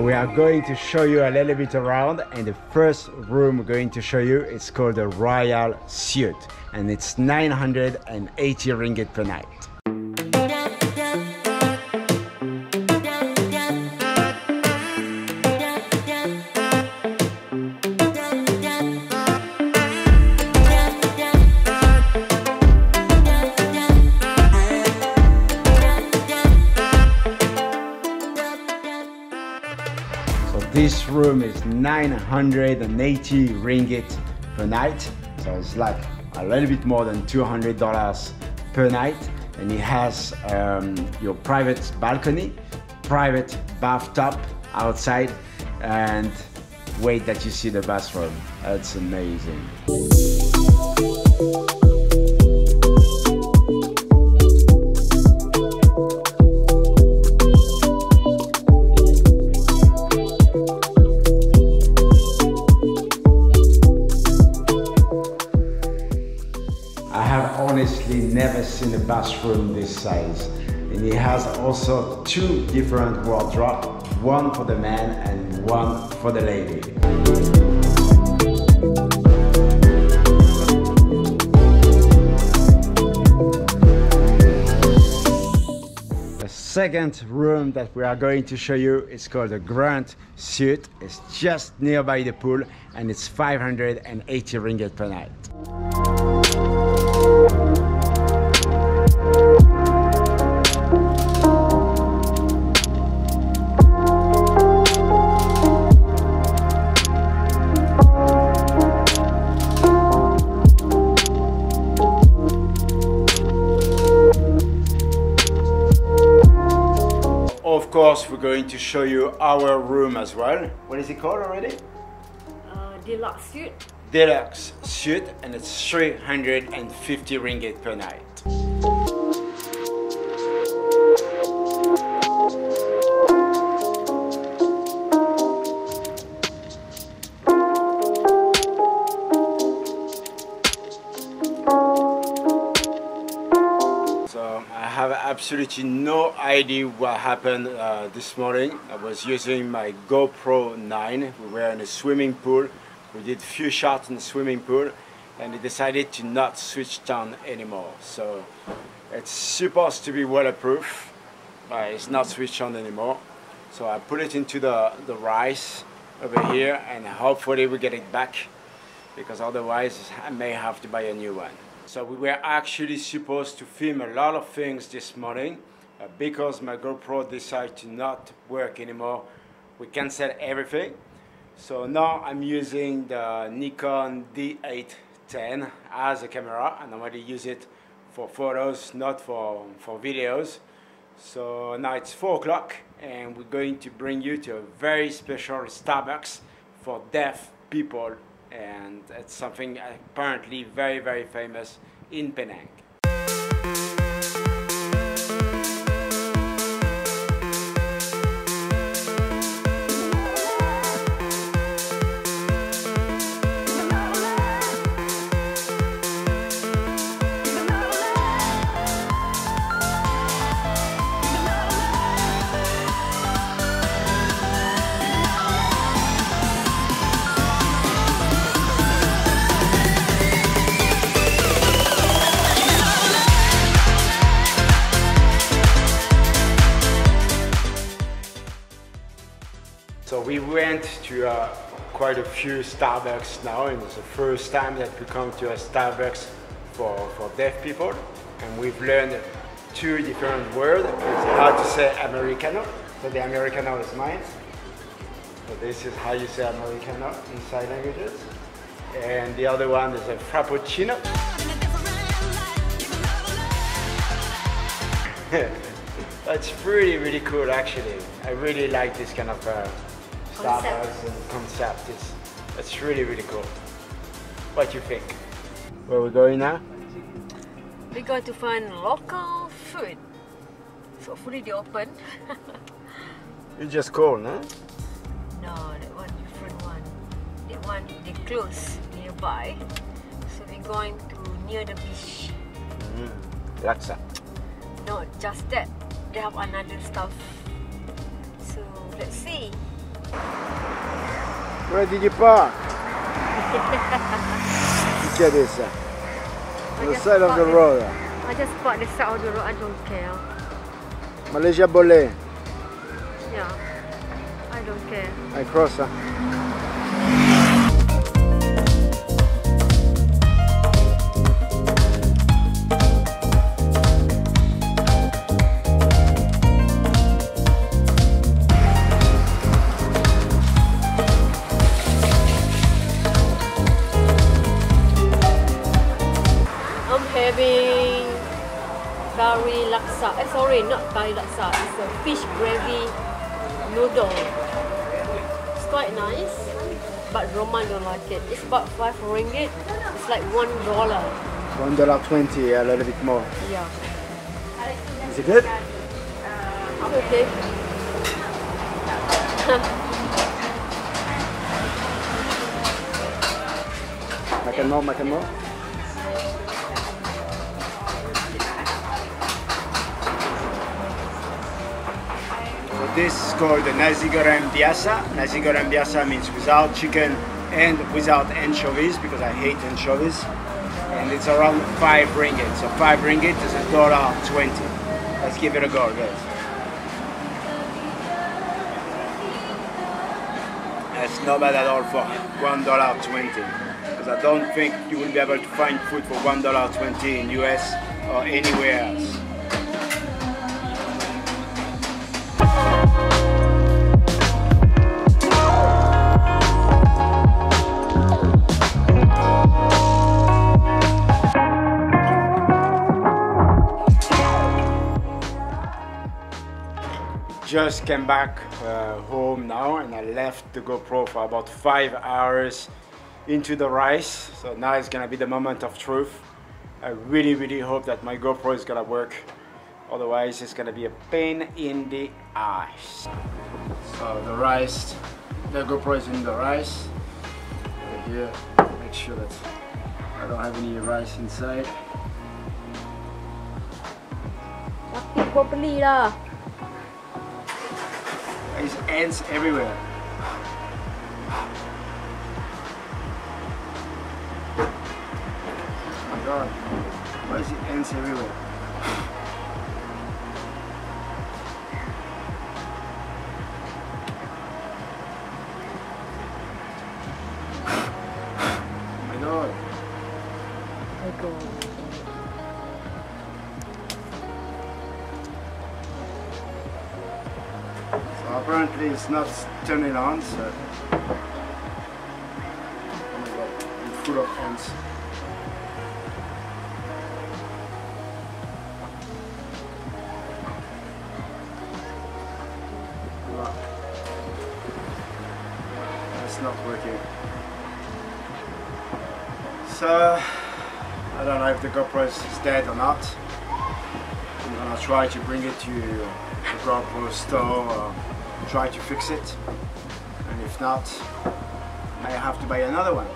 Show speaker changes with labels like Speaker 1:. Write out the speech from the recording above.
Speaker 1: we are going to show you a little bit around and the first room we're going to show you is called the Royal Suite and it's 980 ringgit per night. This room is 980 ringgit per night. So it's like a little bit more than $200 per night. And it has um, your private balcony, private bathtub outside, and wait that you see the bathroom. That's amazing. Honestly never seen a bathroom this size. And it has also two different wardrobes, one for the man and one for the lady. The second room that we are going to show you is called the Grand Suite. It's just nearby the pool and it's 580 ringgit per night. Of course, we're going to show you our room as well. What is it called already?
Speaker 2: Uh, deluxe suite.
Speaker 1: Deluxe suite, and it's 350 ringgit per night. So I have absolutely no idea what happened uh, this morning. I was using my GoPro 9. We were in a swimming pool. We did a few shots in the swimming pool and it decided to not switch on anymore. So it's supposed to be waterproof, but it's not switched on anymore. So I put it into the, the rice over here and hopefully we get it back because otherwise I may have to buy a new one. So we were actually supposed to film a lot of things this morning, uh, because my GoPro decided to not work anymore. We canceled everything. So now I'm using the Nikon D810 as a camera. I normally use it for photos, not for, for videos. So now it's 4 o'clock and we're going to bring you to a very special Starbucks for deaf people and it's something apparently very very famous in Penang. So we went to uh, quite a few Starbucks now, and it's the first time that we come to a Starbucks for, for deaf people. And we've learned two different words. It's how to say Americano. So the Americano is mine. So this is how you say Americano in sign languages. And the other one is a Frappuccino. That's really, really cool actually. I really like this kind of uh, Starbucks and concept. It's, it's really, really cool. What do you think? Where we going now?
Speaker 2: We're going to find local food. So hopefully they open.
Speaker 1: You just call, no?
Speaker 2: no, that one different one. That one they close nearby. So we're going to near the beach.
Speaker 1: Mm. Laksa.
Speaker 2: Not just that. They have another stuff. So let's see.
Speaker 1: Where did you park? Look at this. uh, On the side of the road.
Speaker 2: I just park the side of the road. I don't care.
Speaker 1: Malaysia Boleh.
Speaker 2: Yeah. I don't care.
Speaker 1: I cross. Uh.
Speaker 2: Curry laksa. Eh, sorry, not curry laksa. It's a fish gravy noodle. It's quite nice, but Roman don't like it. It's about five ringgit. It's like one dollar.
Speaker 1: One dollar twenty, a little bit more.
Speaker 2: Yeah.
Speaker 1: Is it good?
Speaker 2: Okay.
Speaker 1: More, more. This is called nasi goreng biasa. Nasi goreng biasa means without chicken and without anchovies because I hate anchovies. And it's around five ringgit. So five ringgit is a dollar twenty. Let's give it a go, guys. That's not bad at all for one dollar twenty. Because I don't think you will be able to find food for one dollar twenty in US or anywhere else. Just came back uh, home now and I left the GoPro for about five hours into the rice. So now it's gonna be the moment of truth. I really, really hope that my GoPro is gonna work. Otherwise, it's gonna be a pain in the ass. So the rice, the GoPro is in the rice. Over here, make sure that I don't have any rice inside.
Speaker 2: Properly.
Speaker 1: There's ants everywhere. Oh my god. Why is it ants everywhere? Apparently it's not turning on, so. Oh my god, I'm full of ants. That's not working. So, I don't know if the GoPro is dead or not. I'm gonna try to bring it to the GoPro store or try to fix it. And if not, I have to buy another one.